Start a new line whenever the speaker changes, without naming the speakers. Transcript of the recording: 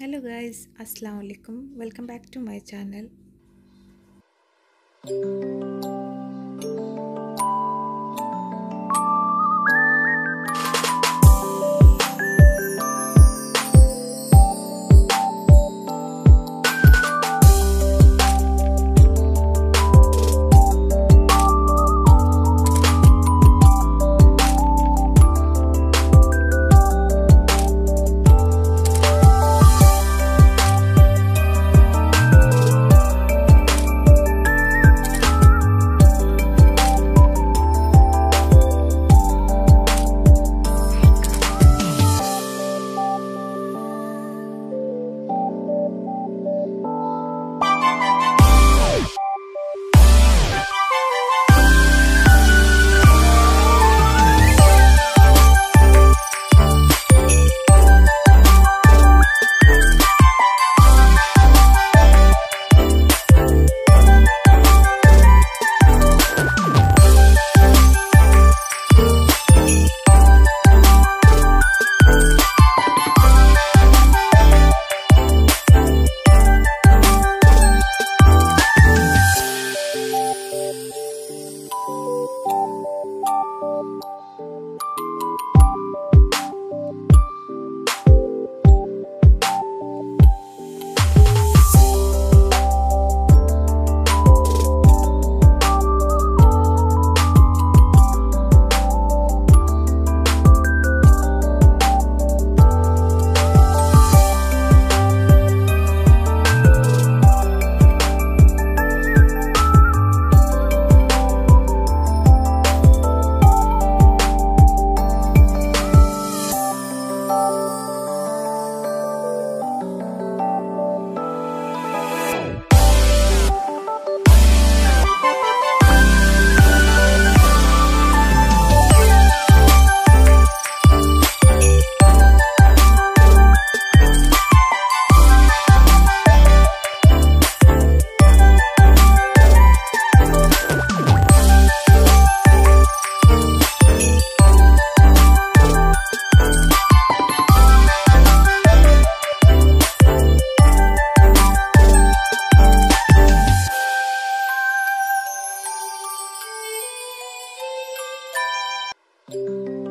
hello guys assalamu alaikum welcome back to my channel Música